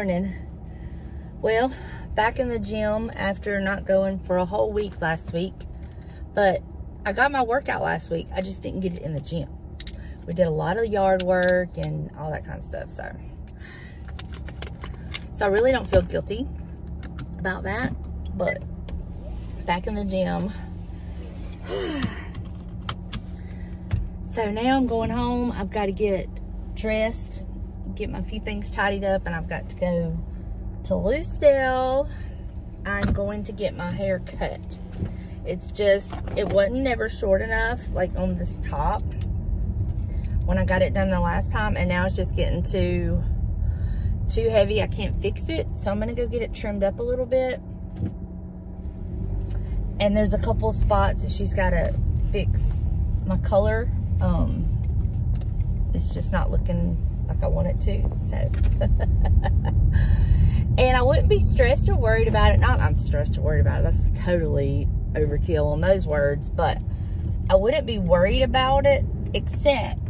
morning. Well, back in the gym after not going for a whole week last week. But I got my workout last week. I just didn't get it in the gym. We did a lot of yard work and all that kind of stuff. So, so I really don't feel guilty about that. But back in the gym. so now I'm going home. I've got to get dressed, get my few things tidied up, and I've got to go to Lucedale. I'm going to get my hair cut. It's just, it wasn't never short enough, like on this top when I got it done the last time, and now it's just getting too, too heavy. I can't fix it, so I'm gonna go get it trimmed up a little bit. And there's a couple spots that she's gotta fix my color. Um, it's just not looking like I want it to, so. and I wouldn't be stressed or worried about it. Not I'm stressed or worried about it. That's totally overkill on those words, but I wouldn't be worried about it except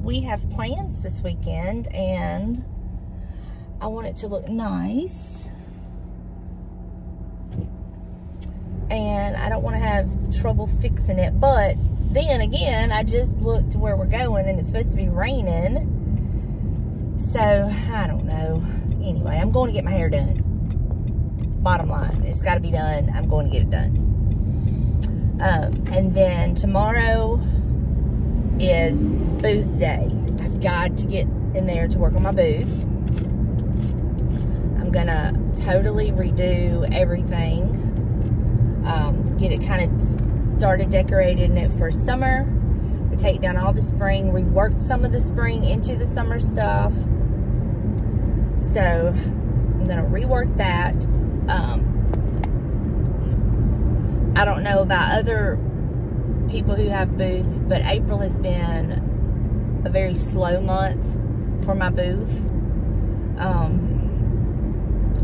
we have plans this weekend and I want it to look nice. And I don't want to have trouble fixing it. But then again, I just looked to where we're going and it's supposed to be raining. So, I don't know. Anyway, I'm going to get my hair done. Bottom line, it's got to be done. I'm going to get it done. Um, and then tomorrow is booth day. I've got to get in there to work on my booth. I'm gonna totally redo everything. Um, get it kind of started decorating it for summer. We take down all the spring, rework some of the spring into the summer stuff. So I'm gonna rework that. Um, I don't know about other people who have booths, but April has been a very slow month for my booth. Um,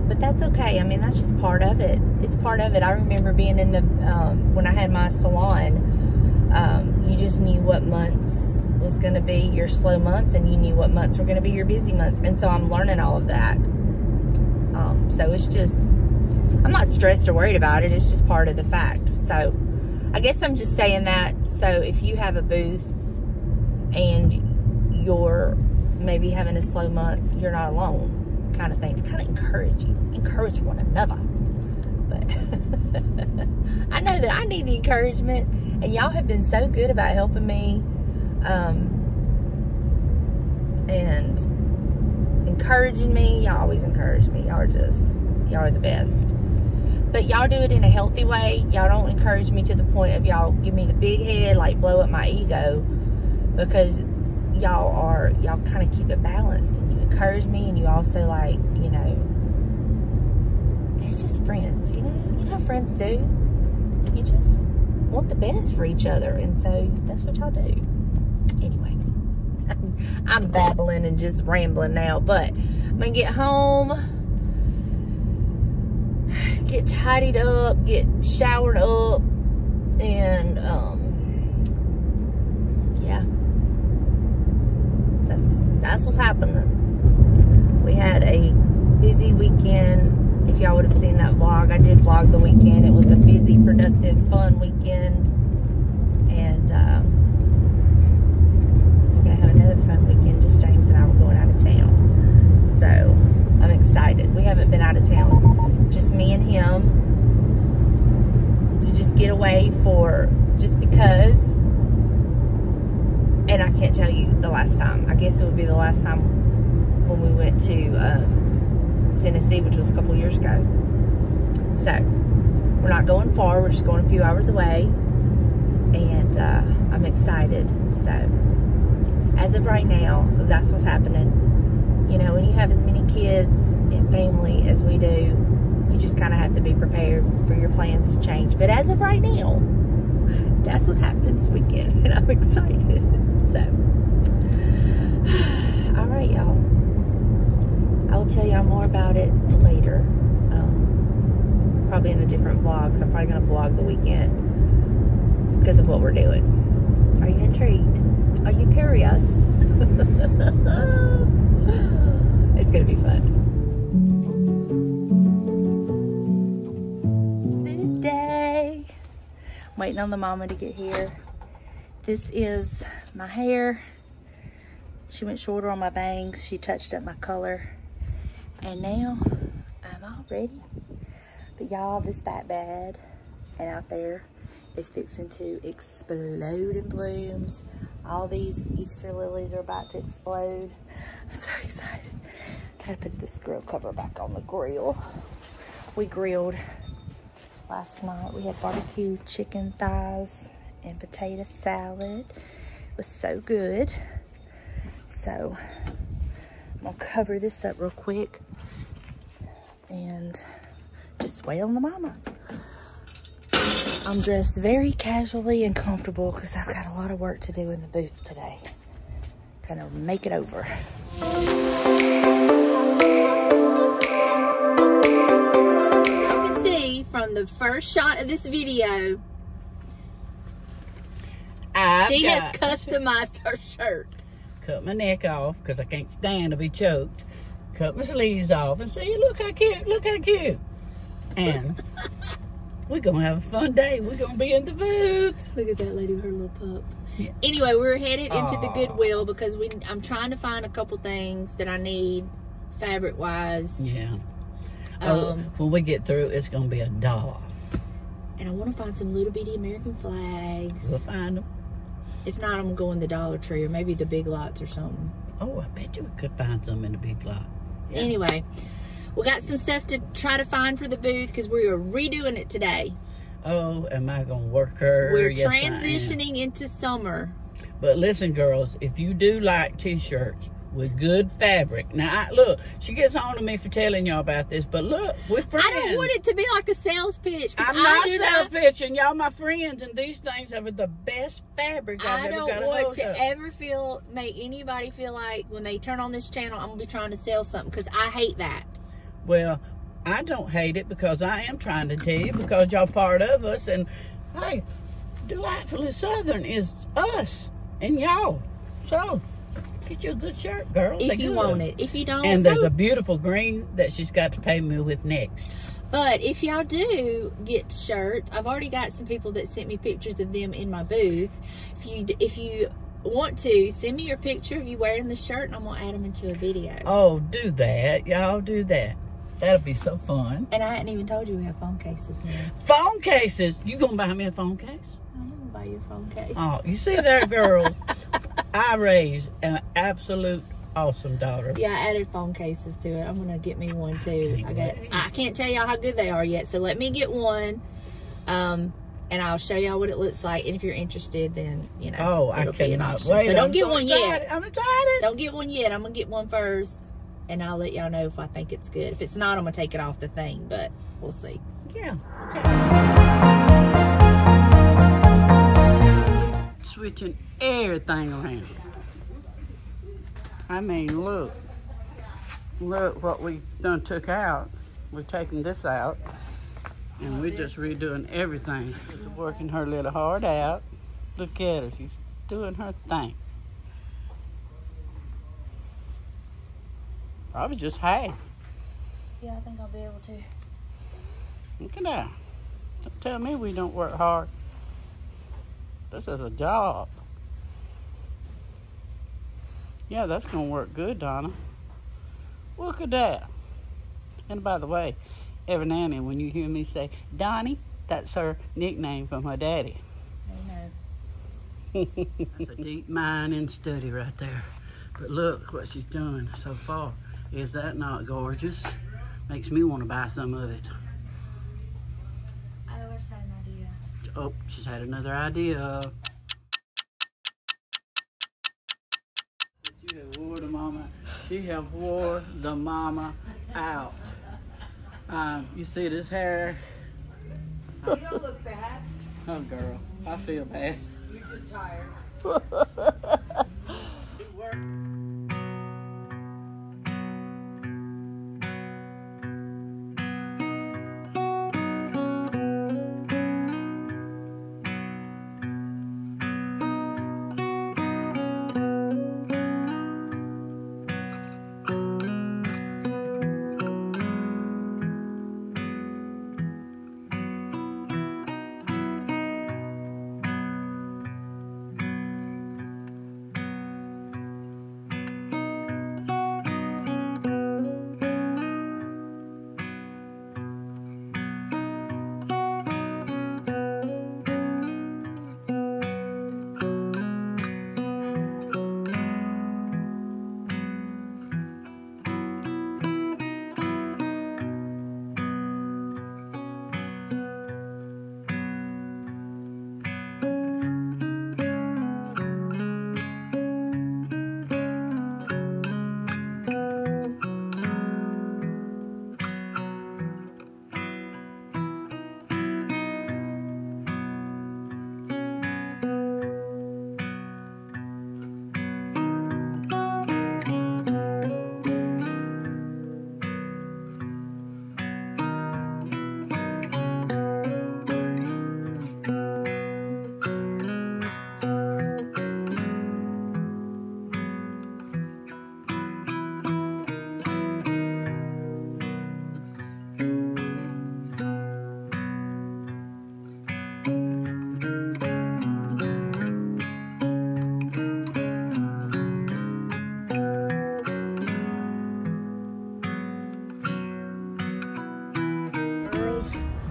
but that's okay. I mean, that's just part of it. It's part of it. I remember being in the, um, when I had my salon, um, you just knew what months was going to be your slow months and you knew what months were going to be your busy months. And so I'm learning all of that. Um, so it's just, I'm not stressed or worried about it. It's just part of the fact. So I guess I'm just saying that. So if you have a booth and you're maybe having a slow month, you're not alone kind of thing. Kind of encourage you, encourage one another. But I know that I need the encouragement and y'all have been so good about helping me. Um, and encouraging me. Y'all always encourage me. Y'all are just, y'all are the best but y'all do it in a healthy way. Y'all don't encourage me to the point of y'all give me the big head, like blow up my ego, because y'all are y'all kind of keep it balanced and you encourage me and you also like you know it's just friends you know you know friends do you just want the best for each other and so that's what y'all do anyway i'm babbling and just rambling now but i'm gonna get home get tidied up, get showered up, and um, yeah, that's that's what's happening. We had a busy weekend. If y'all would have seen that vlog, I did vlog the weekend. It was a busy, productive, fun weekend, and um, we're gonna have another fun weekend. Just James and I were going out of town, so We haven't been out of town just me and him to just get away for just because and I can't tell you the last time. I guess it would be the last time when we went to um, Tennessee, which was a couple years ago. So, we're not going far. We're just going a few hours away. And uh, I'm excited. So, as of right now, that's what's happening. You know, when you have as many kids and family as we do, you just kind of have to be prepared for your plans to change. But as of right now, that's what's happening this weekend, and I'm excited. So, all right, y'all. I will tell y'all more about it later. Um, probably in a different vlog, because I'm probably going to vlog the weekend because of what we're doing. Are you intrigued? Are you curious? going to be fun. It's been a day. Waiting on the mama to get here. This is my hair. She went shorter on my bangs. She touched up my color. And now I'm all ready. But y'all, this fat bed, and out there is fixing to explode in blooms. All these Easter lilies are about to explode. I'm so excited. Gotta put this grill cover back on the grill. We grilled last night. We had barbecue chicken thighs and potato salad. It was so good. So I'm gonna cover this up real quick and just wait on the mama. I'm dressed very casually and comfortable because I've got a lot of work to do in the booth today. Gonna make it over. From the first shot of this video, I've she has customized her shirt. cut my neck off because I can't stand to be choked. Cut my sleeves off and see, look how cute, look how cute. And we're gonna have a fun day. We're gonna be in the booth. Look at that lady with her little pup. Yeah. Anyway, we're headed into the Goodwill because we I'm trying to find a couple things that I need fabric wise. Yeah. Oh, Um, when we get through, it's gonna be a doll. and I want to find some little bitty American flags. We'll find them. If not, I'm going to the Dollar Tree or maybe the Big Lots or something. Oh, I bet you we could find some in the big lot. Yeah. Anyway, we got some stuff to try to find for the booth because we are redoing it today. Oh, am I gonna work her? We're Yes, transitioning into summer. But listen, girls, if you do like t-shirts with good fabric, now I, look, she gets on to me for telling y'all about this, but look, we're friends. I don't want it to be like a sales pitch. I'm I not sales self pitching. Y'all my friends, and these things are the best fabric I've I ever don't got a want to of. ever feel make anybody feel like when they turn on this channel, I'm gonna be trying to sell something because I hate that. Well, I don't hate it because I am trying to tell you because y'all part of us, and hey, delightfully southern is us and y'all. So get you a good shirt, girl. If you good. want it, if you don't, And there's no. a beautiful green that she's got to pay me with next. But if y'all do get shirts, I've already got some people that sent me pictures of them in my booth. If you if you want to send me your picture of you wearing the shirt, and I'm gonna add them into a video. Oh, do that. Y'all do that. That'll be so fun. And I hadn't even told you we have phone cases now. Phone cases. You gonna buy me a phone case? I'm gonna buy you a phone case. Oh, you see there, girl. I raised an absolute awesome daughter. Yeah, I added phone cases to it. I'm gonna get me one too. I got. I can't tell y'all how good they are yet, so let me get one, um, and I'll show y'all what it looks like. And if you're interested, then you know. Oh, I it'll be an cannot wait. So don't I'm get so one excited. yet. I'm excited. Don't get one yet. I'm gonna get one first, and I'll let y'all know if I think it's good. If it's not, I'm gonna take it off the thing, but we'll see. Yeah. Switching everything around. I mean, look. Look what we done took out. We're taking this out. And we're just redoing everything. She's working her little heart out. Look at her. She's doing her thing. Probably just half. Yeah, I think I'll be able to. Look at that. Don't tell me we don't work hard. This is a job. Yeah, that's gonna work good, Donna. Look at that. And by the way, every now and then when you hear me say Donnie, that's her nickname from her daddy. I know. That's a deep mind and study right there. But look what she's done so far. Is that not gorgeous? Makes me want to buy some of it. I always had an idea. Oh, she's had another idea. She have wore the mama. She have wore the mama out. Um, you see this hair? You don't look bad. Oh, girl, I feel bad. You're just tired.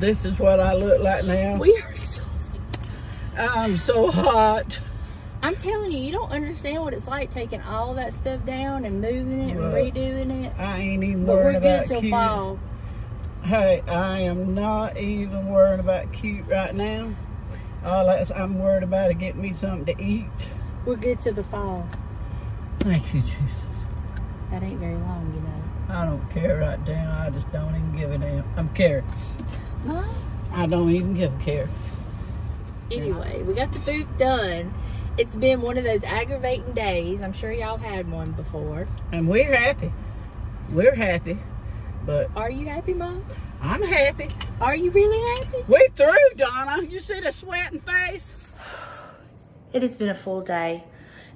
This is what I look like now. We are exhausted. I'm so hot. I'm telling you, you don't understand what it's like taking all that stuff down and moving it and redoing it. I ain't even But we're good about till fall. Hey, I am not even worried about cute right now. All that's, I'm worried about is getting me something to eat. We're good till the fall. Thank you, Jesus. That ain't very long, you know. I don't care right now. I just don't even give a damn. I'm caring. Mom? I don't even give a care. Anyway, we got the booth done. It's been one of those aggravating days. I'm sure y'all have had one before. And we're happy. We're happy. But Are you happy, Mom? I'm happy. Are you really happy? We through, Donna. You see the sweating face? It has been a full day.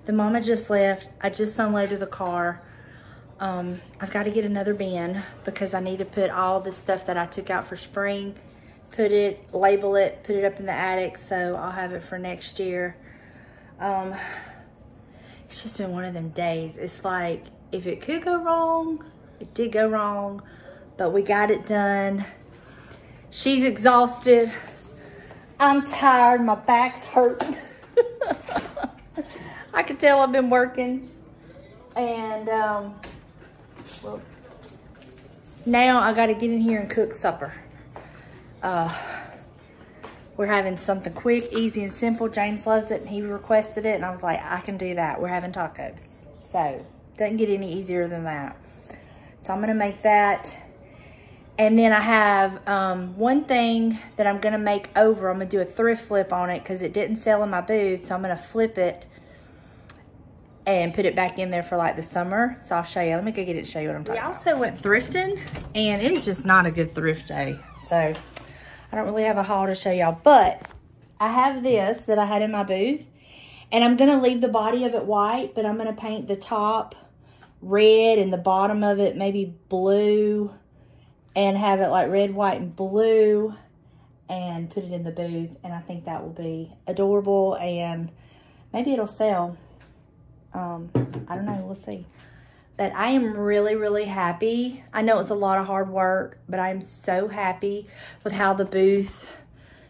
The mama just left. I just unloaded the car. Um, I've got to get another bin because I need to put all the stuff that I took out for spring, put it, label it, put it up in the attic so I'll have it for next year. Um, it's just been one of them days. It's like if it could go wrong, it did go wrong, but we got it done. She's exhausted. I'm tired. My back's hurting. I can tell I've been working. And um, now I got to get in here and cook supper. Uh, we're having something quick, easy, and simple. James loves it, and he requested it, and I was like, I can do that. We're having tacos. So, doesn't get any easier than that. So, I'm to make that. And then I have um, one thing that I'm to make over. I'm to do a thrift flip on it because it didn't sell in my booth. So, I'm to flip it and put it back in there for like the summer. So I'll show you. Let me go get it and show you what I'm talking about. We also went thrifting and it's just not a good thrift day. So I don't really have a haul to show y'all, but I have this that I had in my booth and I'm going to leave the body of it white, but I'm going to paint the top red and the bottom of it maybe blue and have it like red, white, and blue and put it in the booth. And I think that will be adorable and maybe it'll sell um, I don't know. We'll see. But I am really, really happy. I know it's a lot of hard work, but I'm so happy with how the booth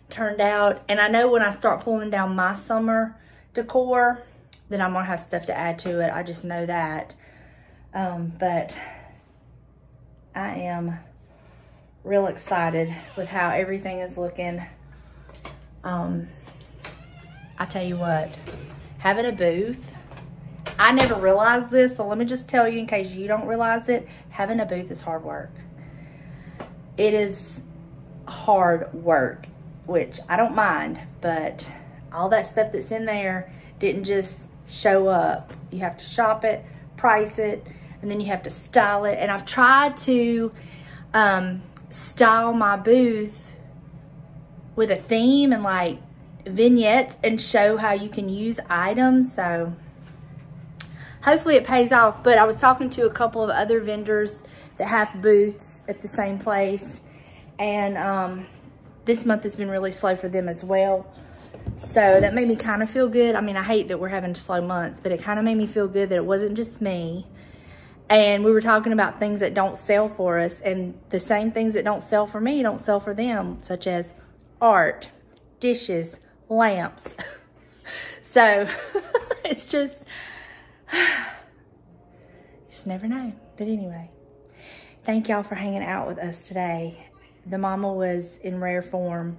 turned out. And I know when I start pulling down my summer decor, then I'm going to have stuff to add to it. I just know that. Um, but I am real excited with how everything is looking. Um, I tell you what, having a booth I never realized this, so let me just tell you in case you don't realize it, having a booth is hard work. It is hard work, which I don't mind, but all that stuff that's in there didn't just show up. You have to shop it, price it, and then you have to style it. And I've tried to um, style my booth with a theme and like vignettes and show how you can use items. So hopefully it pays off. But I was talking to a couple of other vendors that have booths at the same place. And um, this month has been really slow for them as well. So that made me kind of feel good. I mean, I hate that we're having slow months, but it kind of made me feel good that it wasn't just me. And we were talking about things that don't sell for us. And the same things that don't sell for me don't sell for them, such as art, dishes, lamps. so it's just, just never know. But anyway, thank y'all for hanging out with us today. The mama was in rare form.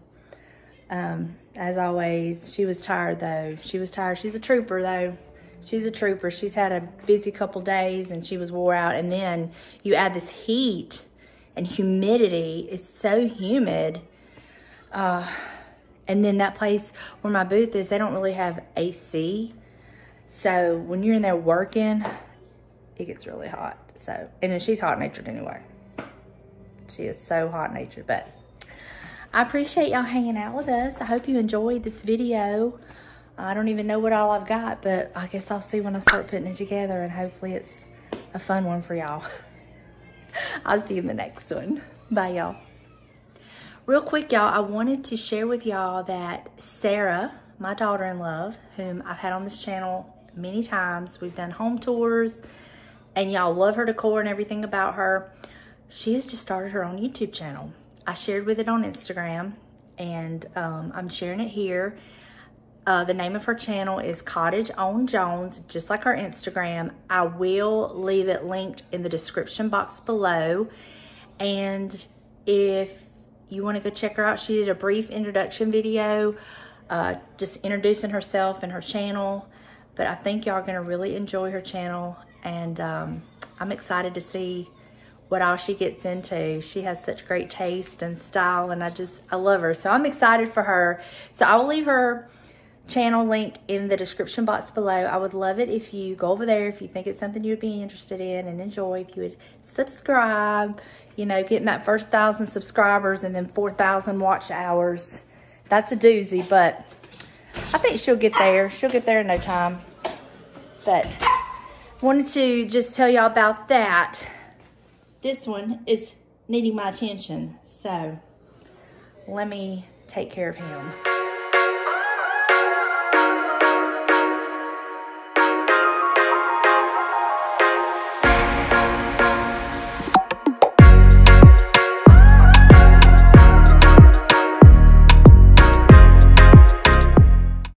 Um, as always, she was tired though. She was tired. She's a trooper though. She's a trooper. She's had a busy couple days and she was wore out. And then you add this heat and humidity. It's so humid. Uh, and then that place where my booth is, they don't really have AC. So when you're in there working, it gets really hot. So, and then she's hot natured anyway. She is so hot natured, but I appreciate y'all hanging out with us. I hope you enjoyed this video. I don't even know what all I've got, but I guess I'll see when I start putting it together and hopefully it's a fun one for y'all. I'll see you in the next one. Bye, y'all. Real quick, y'all, I wanted to share with y'all that Sara, my daughter-in-law, whom I've had on this channel many times, we've done home tours, and y'all love her decor and everything about her. She has just started her own YouTube channel. I shared with it on Instagram and um, I'm sharing it here. Uh, the name of her channel is Cottage on Jones, just like her Instagram. I will leave it linked in the description box below. And if you want to go check her out, she did a brief introduction video uh, just introducing herself and her channel. But I think y'all are to really enjoy her channel. And um, I'm excited to see what all she gets into. She has such great taste and style and I just, I love her. So I'm excited for her. So I will leave her channel linked in the description box below. I would love it if you go over there, if you think it's something you'd be interested in and enjoy, if you would subscribe, you know, getting that first thousand subscribers and then 4,000 watch hours. That's a doozy, but I think she'll get there. She'll get there in no time. But wanted to just tell y'all about that. This one is needing my attention. So let me take care of him.